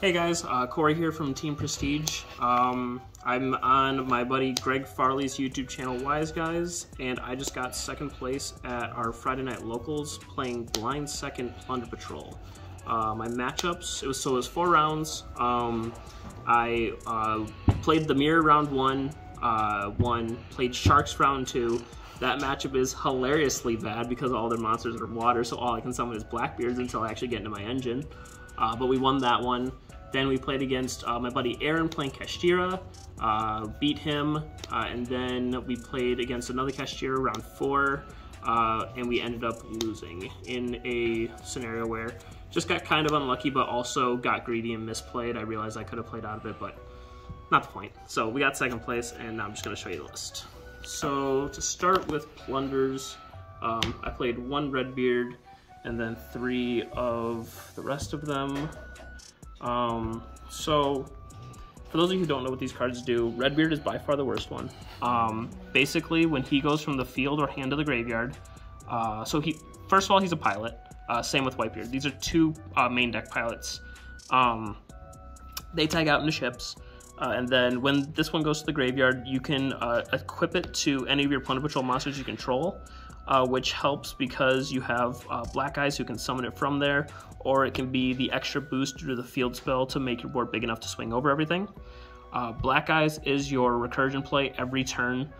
Hey guys, uh, Corey here from Team Prestige. Um, I'm on my buddy Greg Farley's YouTube channel, Wise Guys, and I just got second place at our Friday Night Locals playing Blind Second Plunder Patrol. Uh, my matchups, it was so it was four rounds. Um, I uh, played the Mirror round one, uh, one, played Sharks round two. That matchup is hilariously bad because all their monsters are water, so all I can summon is Blackbeards until I actually get into my engine. Uh, but we won that one. Then we played against uh, my buddy Aaron playing Kashtira, uh, beat him, uh, and then we played against another Kashtira round four, uh, and we ended up losing in a scenario where just got kind of unlucky, but also got greedy and misplayed. I realized I could have played out of it, but not the point. So we got second place, and I'm just going to show you the list. So to start with plunders, um, I played one Redbeard, and then three of the rest of them. Um, so, for those of you who don't know what these cards do, Redbeard is by far the worst one. Um, basically, when he goes from the field or hand to the graveyard, uh, so he, first of all, he's a pilot. Uh, same with Whitebeard. These are two uh, main deck pilots. Um, they tag out into ships. Uh, and then when this one goes to the graveyard, you can uh, equip it to any of your Plunder Patrol monsters you control uh, which helps because you have uh, Black Eyes who can summon it from there, or it can be the extra boost due to the field spell to make your board big enough to swing over everything. Uh, Black Eyes is your recursion play every turn.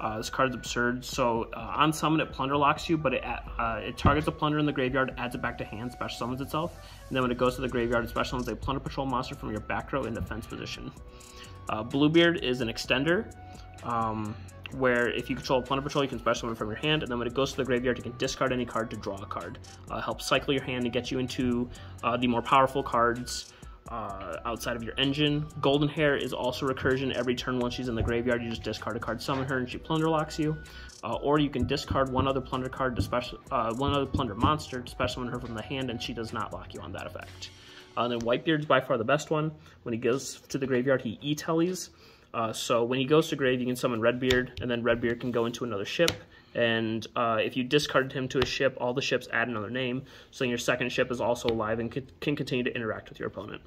Uh, this is absurd. So uh, on summon, it plunder locks you, but it uh, it targets a plunder in the graveyard, adds it back to hand, special summons itself, and then when it goes to the graveyard, it special summons a plunder patrol monster from your back row in defense position. Bluebeard is an extender. Um, where if you control a Plunder Patrol, you can special summon from your hand, and then when it goes to the graveyard, you can discard any card to draw a card. Uh, helps cycle your hand and get you into uh, the more powerful cards uh, outside of your engine. Golden Hair is also recursion. Every turn once she's in the graveyard, you just discard a card, summon her, and she plunder locks you. Uh, or you can discard one other plunder card to special, uh, one other plunder monster to special summon her from the hand, and she does not lock you on that effect. Uh, and then Whitebeard's by far the best one. When he goes to the graveyard, he e-tellies. Uh, so when he goes to grave, you can summon Redbeard, and then Redbeard can go into another ship. And uh, if you discarded him to a ship, all the ships add another name, so your second ship is also alive and can continue to interact with your opponent.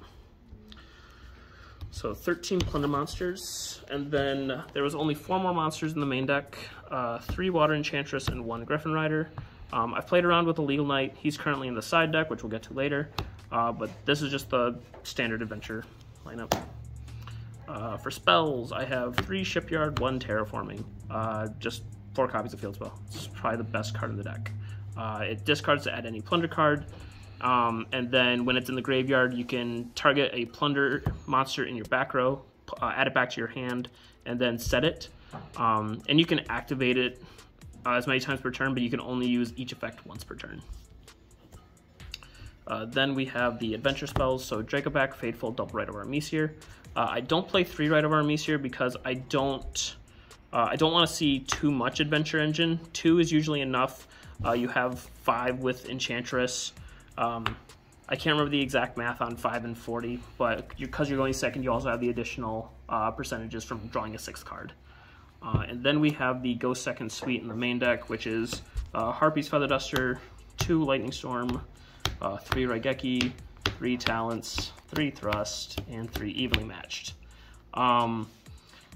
So 13 Plunder monsters, and then there was only four more monsters in the main deck, uh, three Water Enchantress and one Gryphon Rider. Um, I've played around with Illegal Knight. He's currently in the side deck, which we'll get to later, uh, but this is just the standard adventure lineup. Uh, for spells, I have three Shipyard, one Terraforming. Uh, just four copies of Field Spell. It's probably the best card in the deck. Uh, it discards to add any Plunder card. Um, and then when it's in the graveyard, you can target a Plunder monster in your back row, uh, add it back to your hand, and then set it. Um, and you can activate it uh, as many times per turn, but you can only use each effect once per turn. Uh, then we have the adventure spells, so Dracoback, Fateful, Double Rite of Aramesir. Uh, I don't play three Rite of Aramesir because I don't uh, I don't want to see too much Adventure Engine. Two is usually enough. Uh, you have five with Enchantress. Um, I can't remember the exact math on 5 and 40, but because you're, going second, you also have the additional uh, percentages from drawing a sixth card. Uh, and then we have the Go Second Suite in the main deck, which is uh, Harpy's Feather Duster, 2 Lightning Storm, uh, 3 Raigeki, 3 Talents, three thrust, and three evenly matched. Um,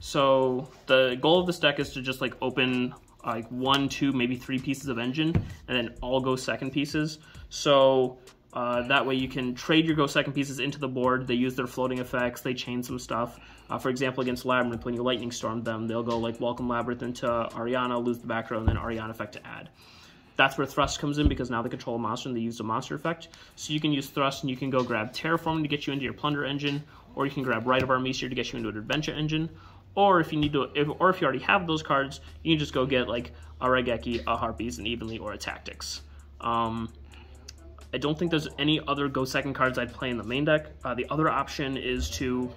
so the goal of this deck is to just like open like one, two, maybe three pieces of engine, and then all go second pieces. So uh, that way you can trade your go second pieces into the board. They use their floating effects. They chain some stuff. Uh, for example, against Labyrinth, when you lightning storm them, they'll go like Welcome Labyrinth into Arianna, lose the back row, and then Arianna effect to add. That's where Thrust comes in because now they control a monster and they use a monster effect. So you can use Thrust and you can go grab Terraforming to get you into your Plunder engine, or you can grab Rite of Aramesir to get you into an Adventure engine, or if you need to, if, or if you already have those cards, you can just go get like a Raigeki, a Harpies, an Evenly, or a Tactics. Um, I don't think there's any other Go Second cards I'd play in the main deck. Uh, the other option is to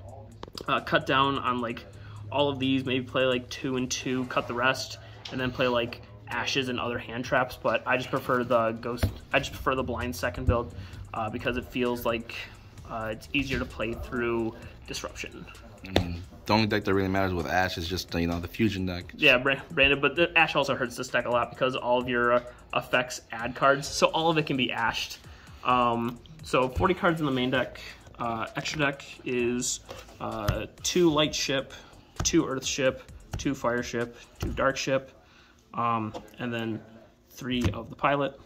uh, cut down on like all of these, maybe play like two and two, cut the rest, and then play like ashes and other hand traps, but I just prefer the ghost. I just prefer the blind second build uh, because it feels like uh, it's easier to play through disruption. Mm. The only deck that really matters with Ash is just you know the fusion deck. Yeah, Brandon, but the Ash also hurts this deck a lot because all of your uh, effects add cards, so all of it can be ashed. Um, so 40 cards in the main deck. Uh, extra deck is uh, two light ship, two earth ship, two fire ship, two dark ship, um, and then three of the pilot.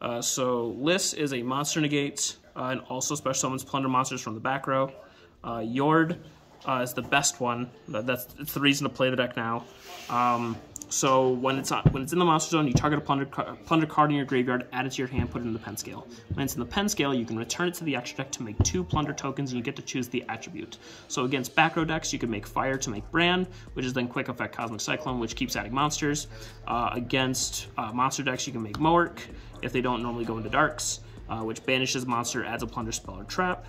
Uh, so Lys is a monster negate, and also special summons plunder monsters from the back row. Uh, Yord uh, is the best one. That's it's the reason to play the deck now. Um, so when it's on, when it's in the monster zone, you target a plunder, plunder card in your graveyard, add it to your hand, put it in the pen scale. When it's in the pen scale, you can return it to the extra deck to make two plunder tokens, and you get to choose the attribute. So against back row decks, you can make fire to make Brann, which is then quick effect cosmic cyclone, which keeps adding monsters. Uh, against uh, monster decks, you can make Moerk if they don't normally go into darks, uh, which banishes monster, adds a plunder spell or trap.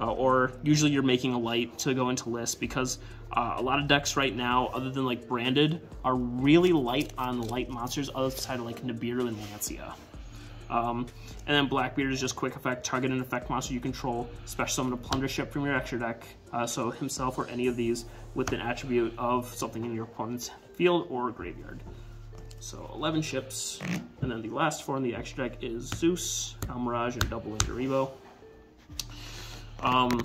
Uh, or usually you're making a light to go into Lys because uh, a lot of decks right now, other than like branded, are really light on light monsters outside of like Nibiru and Lancea. Um, and then Blackbeard is just quick effect, target an effect monster you control, special summon a plunder ship from your extra deck, uh, so himself or any of these with an attribute of something in your opponent's field or graveyard. So 11 ships, and then the last four in the extra deck is Zeus, Almiraj, and Double Winged Um,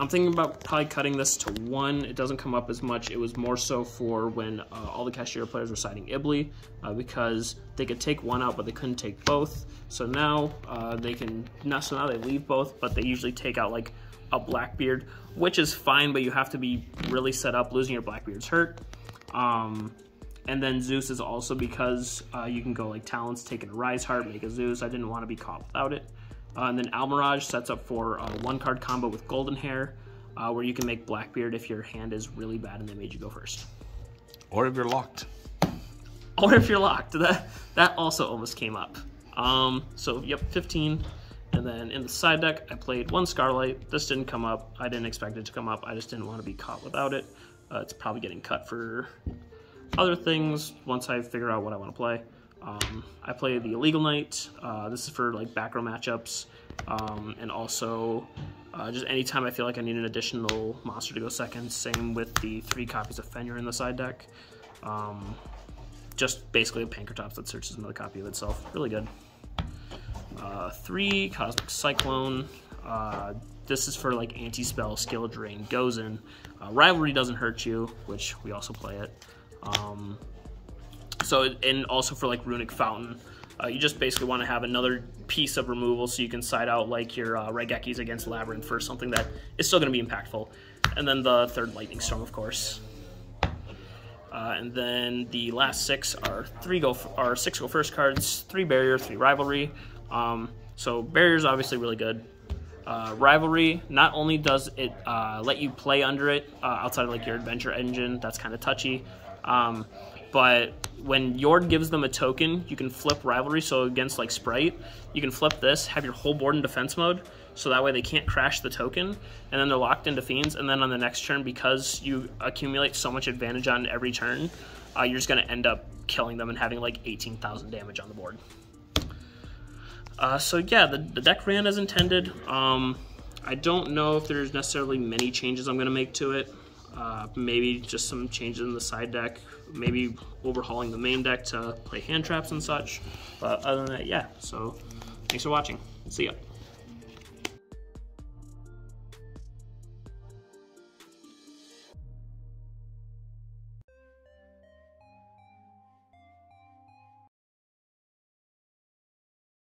I'm thinking about probably cutting this to one. It doesn't come up as much. It was more so for when uh, all the Kashtira players were siding Ibly uh, because they could take one out, but they couldn't take both. So now uh, they can, not so now they leave both, but they usually take out like a Blackbeard, which is fine, but you have to be really set up. Losing your Blackbeard's hurt. Um, and then Zeus is also because uh, you can go like Talents, take a Rise Heart, make a Zeus. I didn't want to be caught without it. Uh, and then Almiraj sets up for a one card combo with Golden Hair, uh, where you can make Blackbeard if your hand is really bad and they made you go first. Or if you're locked. Or if you're locked. That, that also almost came up. Um, so, yep, 15. And then in the side deck, I played one Scarlight. This didn't come up. I didn't expect it to come up. I just didn't want to be caught without it. Uh, it's probably getting cut for other things once I figure out what I want to play. Um, I play the Illegal Knight. Uh, this is for like back row matchups, um, and also uh, just anytime I feel like I need an additional monster to go second. Same with the three copies of Fenrir in the side deck. Um, just basically a Pankratops that searches another copy of itself. Really good. Uh, three Cosmic Cyclone. Uh, this is for like anti-spell, skill drain, goes in. Uh, rivalry doesn't hurt you, which we also play it. Um, so, and also for like Runick Fountain, uh, you just basically want to have another piece of removal so you can side out like your uh, Raigekis against Labyrinth for something that is still going to be impactful. And then the third Lightning Storm, of course. Uh, and then the last six are three go are six go first cards, three barrier, three rivalry. Um, so barrier is obviously really good. Uh, rivalry not only does it uh, let you play under it uh, outside of like your adventure engine, that's kind of touchy. Um, but when Yord gives them a token, you can flip Rivalry. So against like Sprite, you can flip this, have your whole board in defense mode, so that way they can't crash the token, and then they're locked into Fiends. And then on the next turn, because you accumulate so much advantage on every turn, uh, you're just going to end up killing them and having like 18,000 damage on the board. Uh, so yeah, the, the, deck ran as intended. Um, I don't know if there's necessarily many changes I'm going to make to it. Uh, maybe just some changes in the side deck, maybe overhauling the main deck to play hand traps and such. But other than that, yeah. So thanks for watching. See ya.